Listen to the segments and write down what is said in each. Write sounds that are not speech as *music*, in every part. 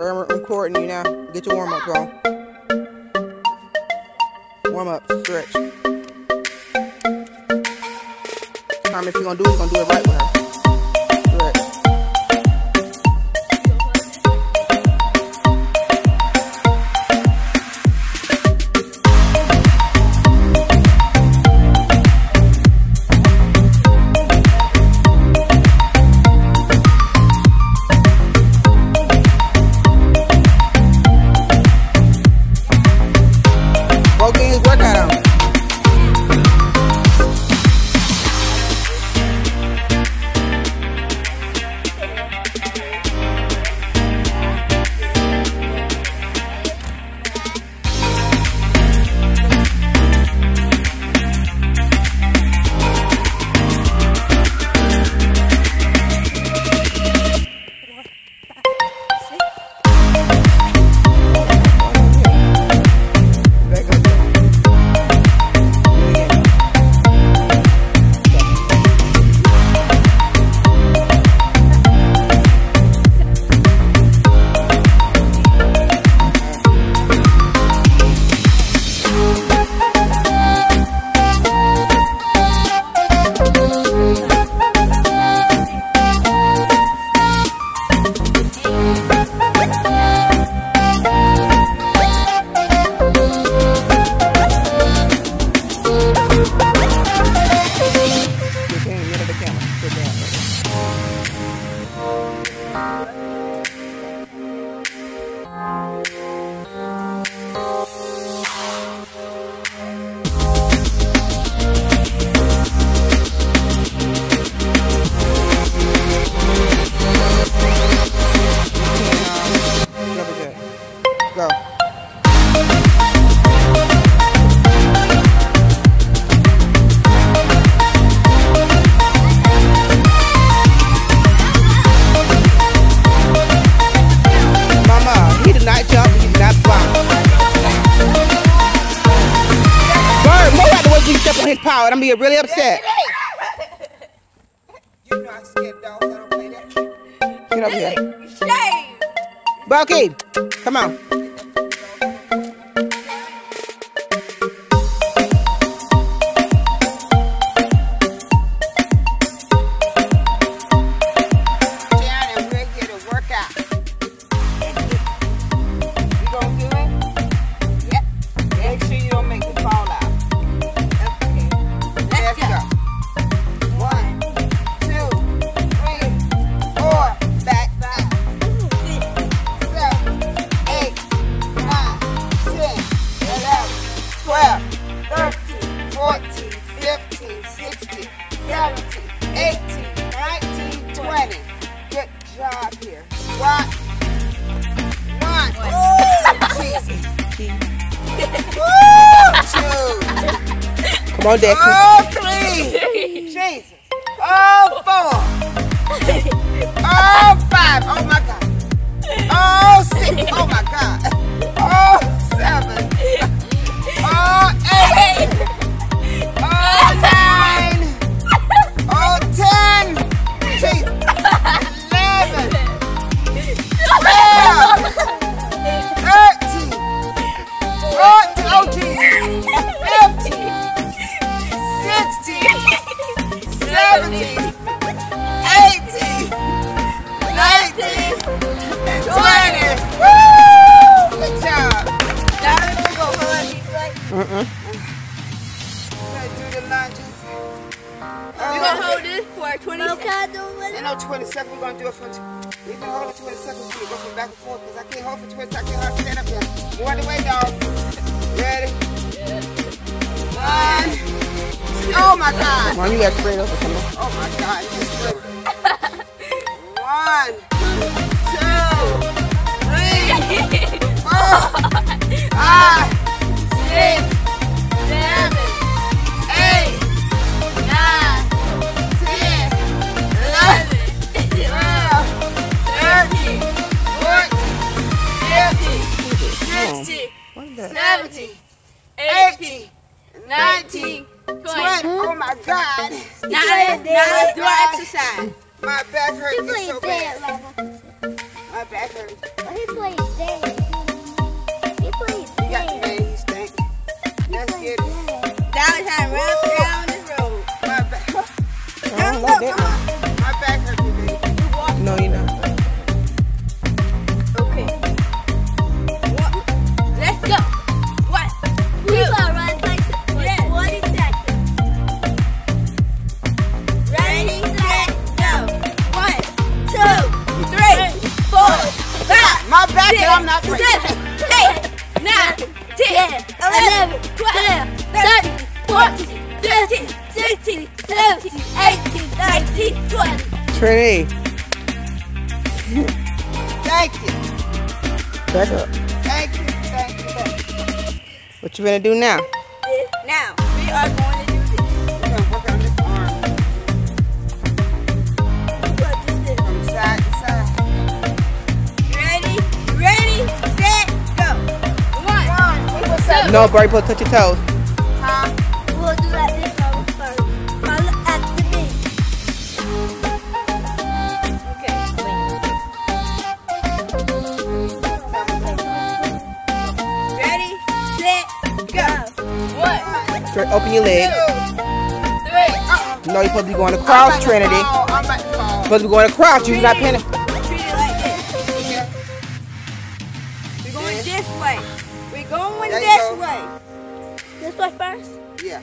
I'm recording you now. Get your warm up on. Warm up, stretch. Comment if you're gonna do it, you're gonna do it right with her. His and I'm gonna be really upset. You know I scared dogs. I don't play that. Get up here. Shame. Bucky, come on. Come on, oh, 17, 18, 19, 20. Woo! Good job. Now let me go, Uh-uh. do the lunges. We're going to hold this for 20 no, seconds. Ain't no 20 seconds. We're going to do it for We can hold it 20 seconds. We go from back and forth because I can't hold for 20 seconds. I can't stand up here. Move out the way, dog. Oh my God. Mom, you got sprayed over. Come on. Oh my God. One, two, three, four, five, six, seven, eight, nine, ten, eleven, twelve, thirteen, fourteen, fifteen, sixteen, seventeen, eighteen, nineteen. 20. Oh my God. Now, now let's do our exercise. My back hurts so bad. My back hurts. he plays dead. He plays You got the dead. man, he stink. Let's get it. Now it's time to run down this road. My back, *laughs* I don't like that. 14, 16, 17, 18, 19, 20. Trinity. thank you. Back up. Thank you, thank you, thank you. What you gonna do now? Now, we are going to do. We're gonna work on this arm. From side to side. Ready, ready, set, go. One, One two. No, Barry, put touch your toes. Straight, open your leg. three. Uh. No, you're supposed to be going across, I'm Trinity. I'm about to fall. supposed to be going across. You got penny. Treat it like this. Yeah. We're going this way. We're going There this go. way. This one first. Yeah.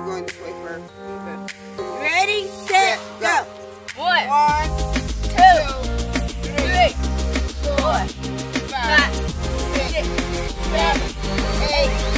We're going this way first. Ready, set, go. One, One, two, three, four, five, six, seven, eight,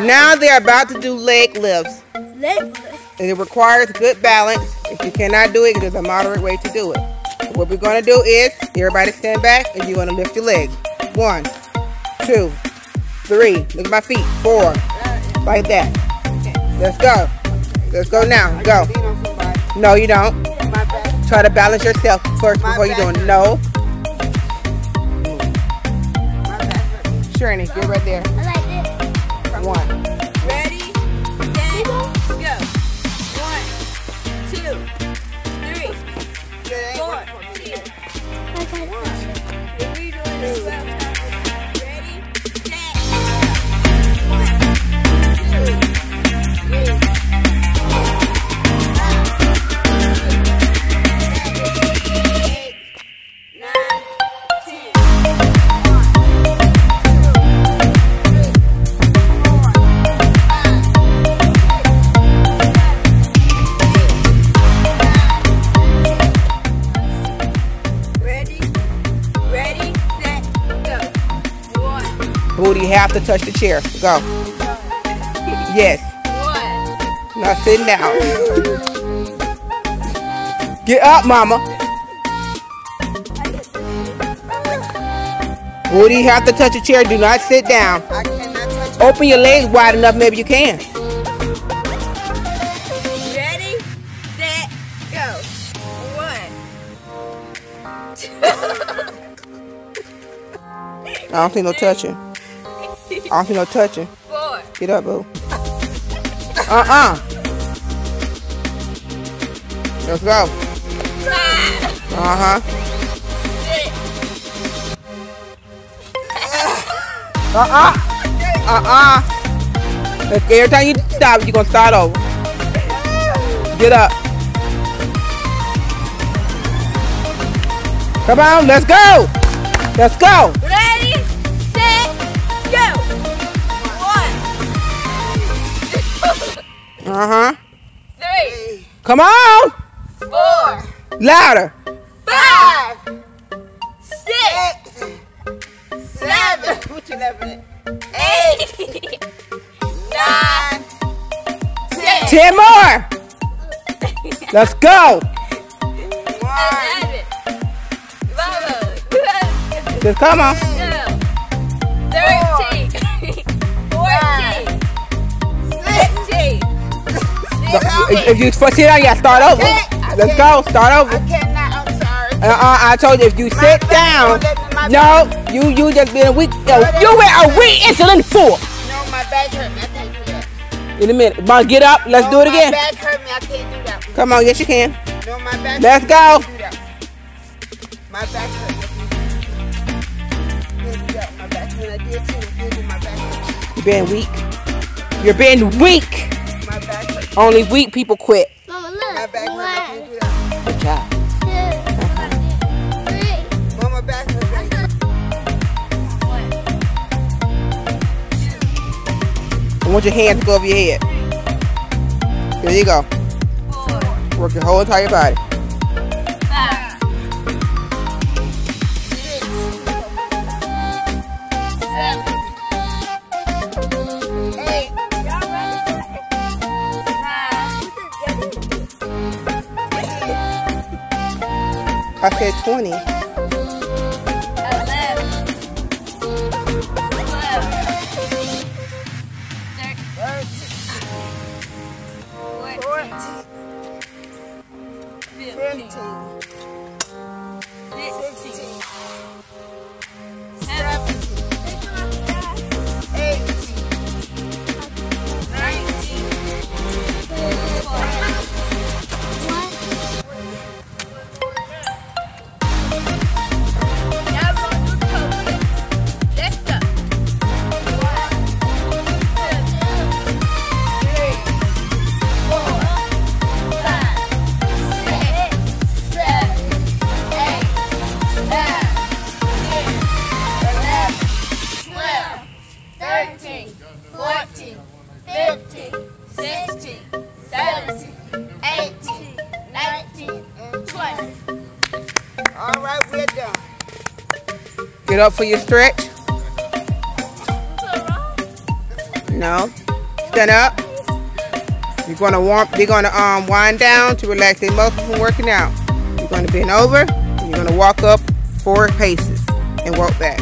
Now they're about to do leg lifts. Leg And it requires good balance. If you cannot do it, there's a moderate way to do it. What we're going to do is, everybody stand back and you're going to lift your leg. One, two, three. Look at my feet. Four. Like that. Let's go. Let's go now. Go. Lean on somebody. No, you don't. Try to balance yourself first before you do it. No. My back hurt. Shirley, get right there. One. Ready, set, go. One, two, three, Yeah, it ain't four. working for me. I like this. If we doing have to touch the chair. Go. Yes. one, Now sitting down. Get up, mama. Woody, you have to touch the chair. Do not sit down. I cannot touch it. Open your legs wide enough, maybe you can. ready, set, go. One, I don't see no touching. I don't see no touching. four, Get up, boo. *laughs* Uh-uh. Let's go. Uh-huh. Uh-uh. Uh-uh. Every time you stop, you're gonna start over. Get up. Come on, let's go. Let's go. Uh-huh. three, Come on. four, Louder. five, six, Eight, seven, put your left in. eight, nine, ten, Ten more. Let's go. One, eleven, twelve, Just come on. Twelve. Thirteen. If you sit down, you gotta start over. Let's go. Start I over. cannot. I'm sorry. Uh-uh, I told you if you sit down. No, you you just been a week. Yo, you were a week insulin for. No, my back hurt me. I can't do that. In a minute. On, get up. Let's do it again. My back hurt me. I can't do that. Come on, yes you can. No, my back. Let's go. I can't do that. My back hurt me. Can't do that. My back hurt. I did too. I can't do my back hurt. You're being weak. You're being weak. My back hurt. Only weak people quit. Mama, My look. back hurt. I One, can't do that. Good job. two, three. Mama back hurt. baby. I want your hands to go over your head. There you go. Four. Work your whole entire body. Nine. 13, 14, 15, 16, 17, 18, 19, 20. All right, we're done. Get up for your stretch. No. Stand up. You're gonna warm You're gonna um wind down to relax the muscles from working out. You're gonna bend over, you're gonna walk up four paces and walk back.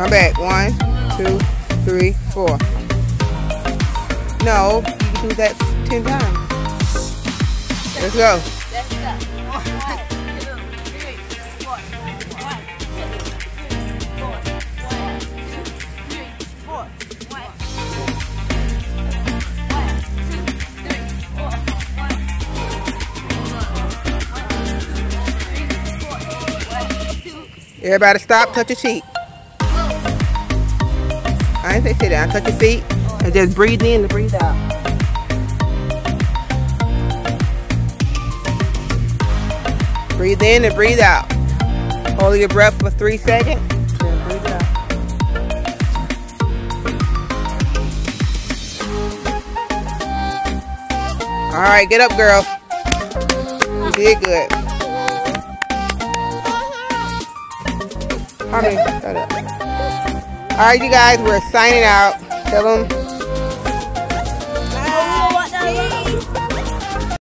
Come back. One, two, three, four. No, you can do that ten times. Let's go. Everybody stop, touch your feet. I say sit down, touch your feet and just breathe in and breathe out. Breathe in and breathe out. Hold your breath for three seconds. Then breathe out. All right, get up, girl. You did good. How many? Shut up. All right, you guys, we're signing out. Tell them